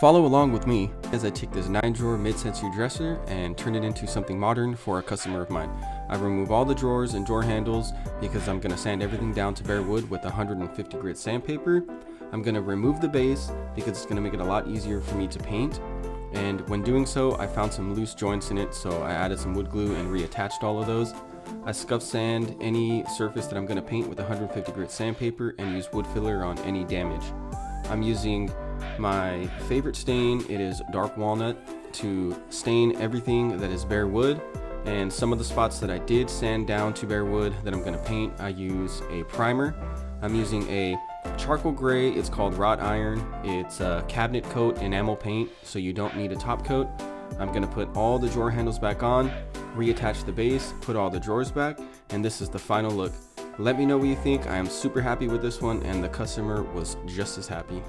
Follow along with me as I take this 9 drawer mid-century dresser and turn it into something modern for a customer of mine. I remove all the drawers and drawer handles because I'm going to sand everything down to bare wood with 150 grit sandpaper. I'm going to remove the base because it's going to make it a lot easier for me to paint. And when doing so, I found some loose joints in it, so I added some wood glue and reattached all of those. I scuff sand any surface that I'm going to paint with 150 grit sandpaper and use wood filler on any damage. I'm using my favorite stain, it is dark walnut, to stain everything that is bare wood. And some of the spots that I did sand down to bare wood that I'm gonna paint, I use a primer. I'm using a charcoal gray, it's called wrought iron. It's a cabinet coat enamel paint, so you don't need a top coat. I'm gonna put all the drawer handles back on, reattach the base, put all the drawers back, and this is the final look. Let me know what you think. I am super happy with this one and the customer was just as happy.